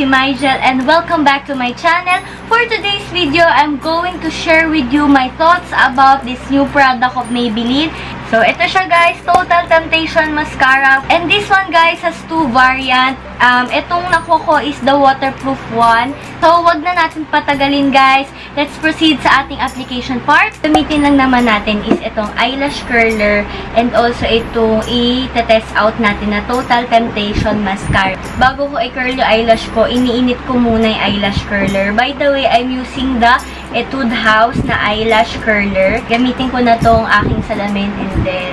si Mygel and welcome back to my channel. For today's video, I'm going to share with you my thoughts about this new product of Maybelline. So, ito siya guys, Total Temptation Mascara. And this one guys has two variant. Um, itong nakuha ko is the waterproof one. So, wag na natin patagalin guys. Let's proceed sa ating application part. Gamitin lang naman natin is itong eyelash curler and also itong i-test out natin na Total Temptation Mascara. Bago ko i-curl yung eyelash ko, iniinit ko muna yung eyelash curler. By the way, I'm using the Etude House na eyelash curler. Gamitin ko na tong aking salamin and then,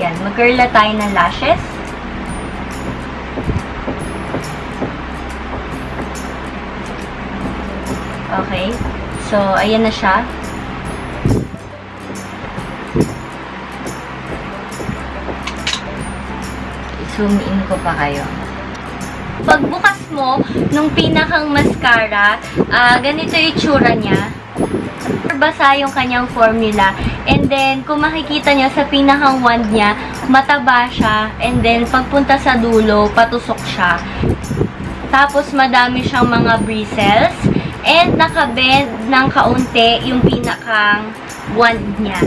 yan, mag-curl na tayo ng lashes. Okay. So, ayan na siya. Zoom in ko pa kayo. Pagbukas mo nung pinakang mascara, uh, ganito yung itsura niya. Basa yung kanyang formula. And then, kung makikita nyo sa pinakang wand niya, mataba siya. And then, pagpunta sa dulo, patusok siya. Tapos, madami siyang mga bristles. And, nakabend ng kaunti yung pinakang wand niya.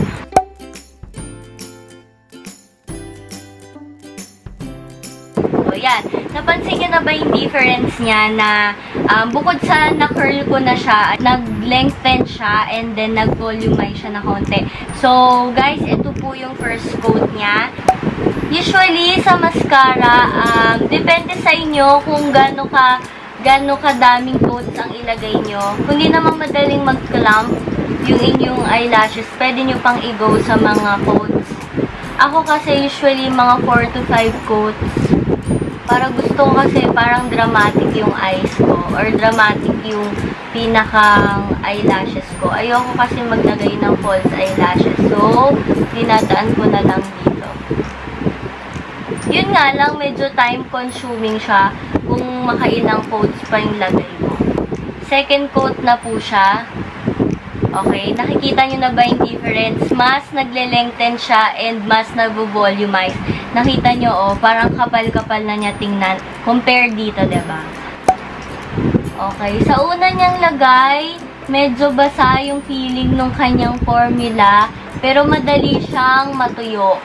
So, yan. Napansin nyo na ba yung difference niya na um, bukod sa na-curl ko na siya, nag-lengthen siya and then nag-volumize siya na konti. So, guys, ito po yung first coat niya. Usually, sa mascara, um, depende sa inyo kung gaano ka gaano kadaming coats ang ilagay nyo. Kung di naman madaling mag-clump yung inyong eyelashes, pwede nyo pang i-go sa mga coats. Ako kasi usually mga 4 to 5 coats para gusto ko kasi parang dramatic yung eyes ko or dramatic yung pinakang eyelashes ko. Ayoko kasi maglagay ng false eyelashes. So, dinadaan ko na lang dito. Yun nga lang, medyo time consuming siya kung makailang coats pa yung lagay mo. Second coat na po siya. Okay, nakikita nyo na ba yung difference? Mas nagle-lengthen siya and mas nagvo-volumize. Nakita nyo, oh, parang kapal-kapal na niya tingnan. Compare dito, ba diba? Okay, sa una niyang lagay, medyo basa yung feeling ng kanyang formula, pero madali siyang matuyo.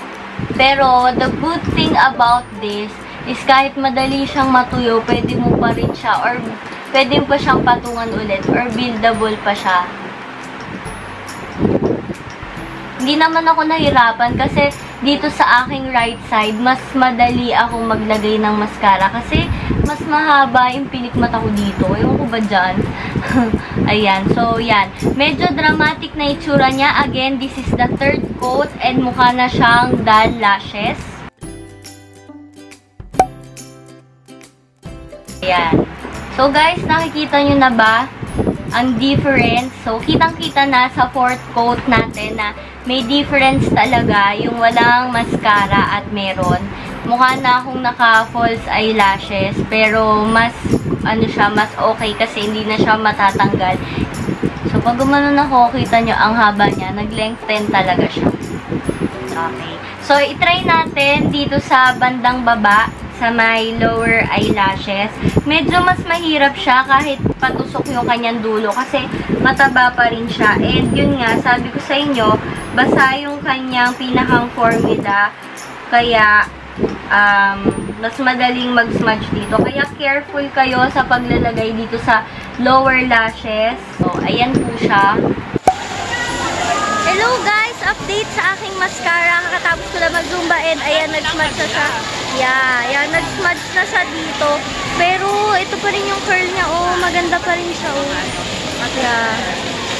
Pero, the good thing about this is kahit madali siyang matuyo, pwede mo pa rin siya or pwede pa siyang patungan ulit or buildable pa siya. Hindi naman ako nahirapan kasi dito sa aking right side, mas madali akong maglagay ng mascara kasi mas mahaba yung pilik mata ko dito. Ewan ko ba dyan? Ayan. So, yan. Medyo dramatic na itsura niya. Again, this is the third coat and mukha na siyang dull lashes. Ayan. So, guys, nakikita nyo na ba ang difference? So, kitang-kita na sa fourth coat natin na may difference talaga yung walang mascara at meron. Mukha na akong naka-false eyelashes, pero mas, ano siya, mas okay kasi hindi na siya matatanggal. So, pag gumanon ako, kita nyo, ang haba niya, nag-lengthen talaga siya. Okay. So, itry natin dito sa bandang baba, sa may lower eyelashes. Medyo mas mahirap siya kahit patusok yung kanyang dulo kasi mataba pa rin siya. And yun nga, sabi ko sa inyo, basa yung kanyang pinakang formula. Kaya, um, mas madaling mag-smudge dito. Kaya careful kayo sa paglalagay dito sa lower lashes. So, ayan po siya. Update sa aking mascara. Kakatapos ko lang mag-zumba and ayan, nag-smudge na siya. Yeah, ayan, nag-smudge na siya dito. Pero, ito pa rin yung curl niya. Oh, maganda pa rin siya. Oh. Yeah.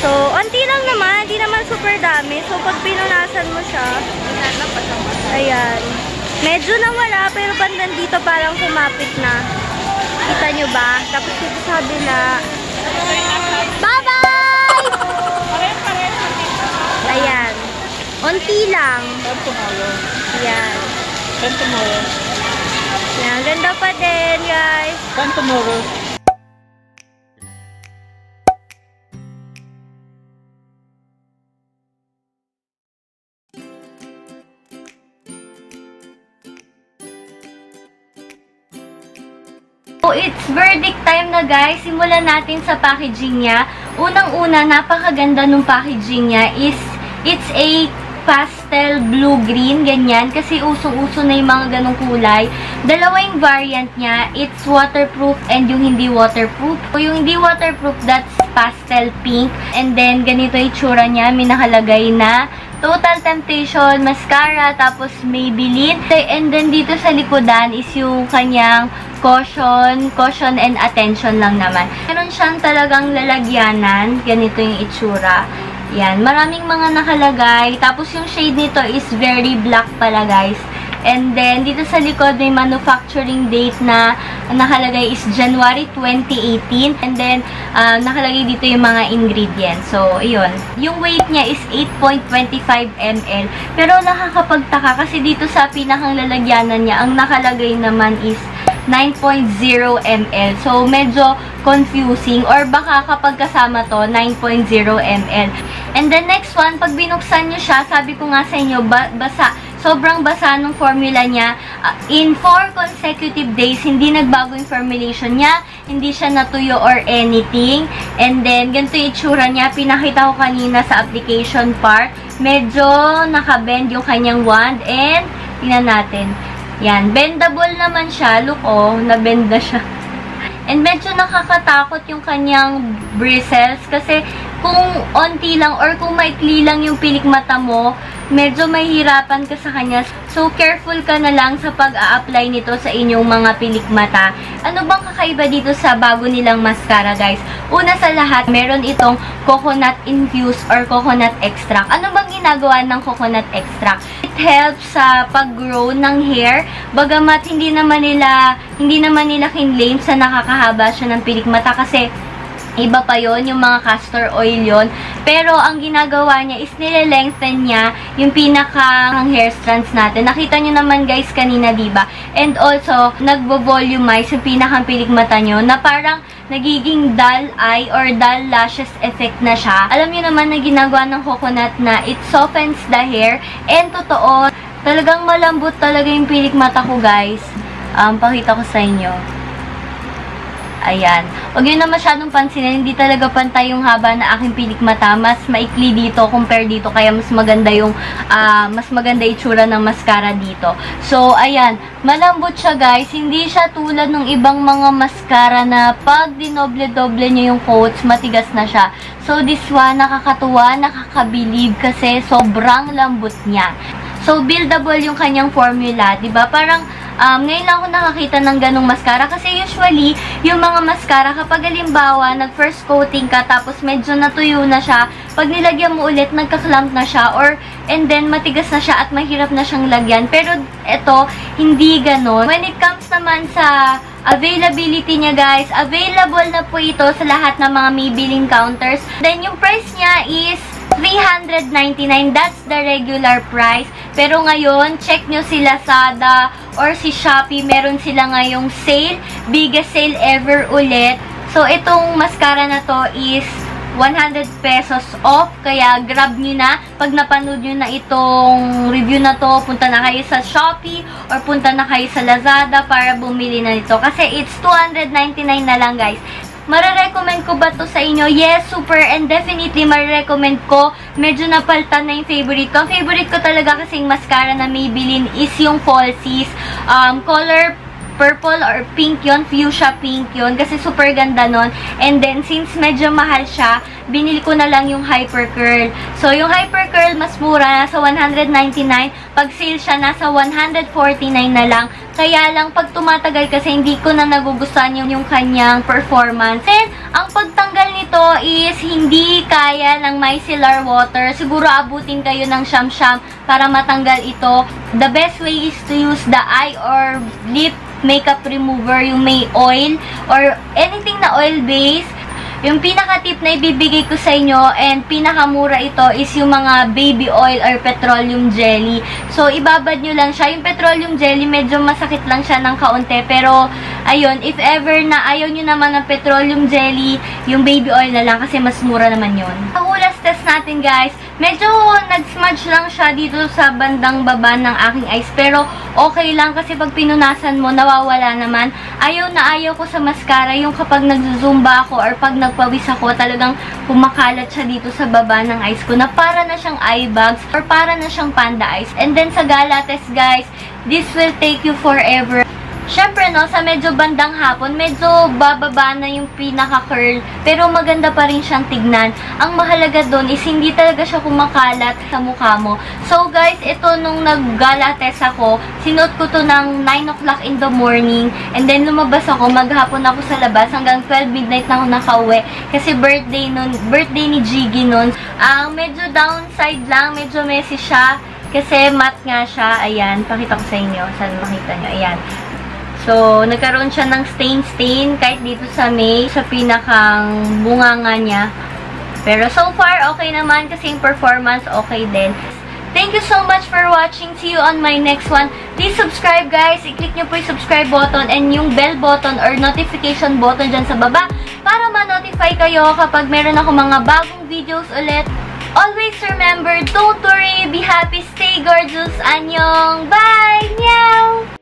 So, onti lang naman. Hindi naman super dami. So, pag pinunasan mo siya, ayan. Medyo nawala, pero bandan dito parang kumapit na. Kita nyo ba? Tapos dito sabi na, Bye-bye! Onti lang. Come tomorrow. Ayan. Come tomorrow. Ayan. Ganda pa din, guys. Come tomorrow. So, it's verdict time na guys. Simulan natin sa packaging niya. Unang-una, napakaganda nung packaging niya is, it's a pastel blue-green, ganyan. Kasi usong-uso na yung mga ganong kulay. Dalawa yung variant niya. It's waterproof and yung hindi waterproof. So, yung hindi waterproof, that's pastel pink. And then, ganito yung tsura niya. May nakalagay na Total Temptation Mascara, tapos Maybelline. And then, dito sa likodan is yung kanyang caution, caution and attention lang naman. Meron siyang talagang lalagyanan. Ganito yung itsura. Yan. Maraming mga nakalagay. Tapos yung shade nito is very black pala guys. And then, dito sa likod may manufacturing date na nakalagay is January 2018. And then, uh, nakalagay dito yung mga ingredients. So, ayun. Yung weight niya is 8.25 ml. Pero nakakapagtaka kasi dito sa pinakang lalagyanan niya, ang nakalagay naman is 9.0 ml. So, medyo confusing. Or baka kapag kasama to, 9.0 ml. And the next one, pag binuksan nyo siya, sabi ko nga sa inyo, ba basa sobrang basa ng formula niya. Uh, in 4 consecutive days, hindi nagbago yung formulation niya. Hindi siya natuyo or anything. And then, ganito yung itsura niya. Pinakita ko kanina sa application part. Medyo nakabend yung kanyang wand. And, tingnan natin. Yan. Bendable naman siya. Look, oh. Nabend na siya. And medyo nakakatakot yung kanyang bristles kasi kung onti lang or kung maikli lang yung pilik mata mo, medyo mahirapan ka sa kanya. So, careful ka na lang sa pag-a-apply nito sa inyong mga pilik mata. Ano bang kakaiba dito sa bago nilang mascara, guys? Una sa lahat, meron itong coconut infused or coconut extract. Ano bang ginagawa ng coconut extract? It helps sa pag-grow ng hair. Bagamat hindi naman nila, hindi naman nila kinlaim sa nakakahaba siya ng pilik mata kasi Iba pa yon yung mga castor oil yon Pero, ang ginagawa niya is nile-lengthen niya yung pinaka hair strands natin. Nakita niyo naman guys kanina, ba diba? And also, nagbo-volumize yung pinakang pilik mata nyo na parang nagiging dull eye or dull lashes effect na siya. Alam niyo naman na ginagawa ng coconut na it softens the hair. And totoo, talagang malambot talaga yung pilik mata ko guys. Um, pakita ko sa inyo. Ayan. Huwag yun na masyadong pansinin. Hindi talaga pantay yung haba na aking pilik mata. Mas maikli dito compare dito. Kaya mas maganda yung, uh, mas maganda itsura ng mascara dito. So, ayan. Malambot siya guys. Hindi siya tulad ng ibang mga mascara na pag dinoble-doble nyo yung coats, matigas na siya. So, this one, nakakatuwa, nakakabilib kasi sobrang lambot niya. So, buildable yung kanyang formula. ba diba? Parang, Um, ngayon lang ako nakakita ng ganong mascara kasi usually, yung mga mascara, kapag halimbawa, nag-first coating ka, tapos medyo natuyo na siya, pag nilagyan mo ulit, nagka-clamp na siya, or, and then, matigas na siya at mahirap na siyang lagyan. Pero, ito, hindi ganon. When it comes naman sa availability niya, guys, available na po ito sa lahat ng mga Maybelline counters. Then, yung price niya is 399. That's the regular price. Pero ngayon, check nyo sila sa The or si Shopee. Meron sila ngayong sale. Biggest sale ever ulit. So, itong mascara na to is 100 pesos off. Kaya, grab nyo na. Pag napanood nyo na itong review na to, punta na kayo sa Shopee or punta na kayo sa Lazada para bumili na nito. Kasi, it's 299 na lang, guys. Mare-recommend ko ba to sa inyo? Yes, super and definitely mare-recommend ko. Medyo napaltan na yung favorite ko. Ang favorite ko talaga kasing mascara na Maybelline is yung Falsies. Um, color purple or pink yon fuchsia pink yon kasi super ganda nun. And then, since medyo mahal siya, binili ko na lang yung Hyper Curl. So, yung Hyper Curl, mas mura, nasa 199. Pag sale siya, nasa 149 na lang. Kaya lang, pag tumatagal kasi, hindi ko na nagugustuhan yung, yung kanyang performance. Then, ang pagtanggal nito is hindi kaya ng micellar water. Siguro abutin kayo ng sham-sham para matanggal ito. The best way is to use the eye or lip makeup remover, yung may oil, or anything na oil-based, yung pinaka-tip na ibibigay ko sa inyo and pinakamura ito is yung mga baby oil or petroleum jelly. So, ibabad nyo lang siya. Yung petroleum jelly, medyo masakit lang siya ng kaunti. Pero, ayun, if ever na ayaw nyo naman ng petroleum jelly, yung baby oil na lang kasi mas mura naman yun. Ang test natin, guys, Medyo nag-smudge lang siya dito sa bandang baba ng aking eyes. Pero okay lang kasi pag pinunasan mo, nawawala naman. Ayaw na ayaw ko sa mascara yung kapag nag-zumba ako or pag nagpawis ako, talagang kumakalat siya dito sa baba ng eyes ko na para na siyang eye bags or para na siyang panda eyes. And then sa Gala test guys, this will take you forever. Siyempre, no, sa medyo bandang hapon, medyo bababa na yung pinaka-curl, pero maganda pa rin siyang tignan. Ang mahalaga doon is hindi talaga siya kumakalat sa mukha mo. So, guys, ito nung nag-gala test ako, sinuot ko to ng 9 o'clock in the morning, and then lumabas ako, maghapon ako sa labas, hanggang 12 midnight na ako nakauwi, kasi birthday nun, birthday ni Jiggy nun. Ang medyo downside lang, medyo messy siya, kasi matte nga siya. Ayan, pakita ko sa inyo. Saan makita nyo? Ayan. So, nagkaroon siya ng stain-stain kahit dito sa May, sa pinakang bunganga niya. Pero so far, okay naman kasi yung performance okay din. Thank you so much for watching. See you on my next one. Please subscribe guys. I-click nyo po yung subscribe button and yung bell button or notification button dyan sa baba para ma-notify kayo kapag meron ako mga bagong videos ulit. Always remember, don't worry, be happy, stay gorgeous. Annyeong! Bye! Meow!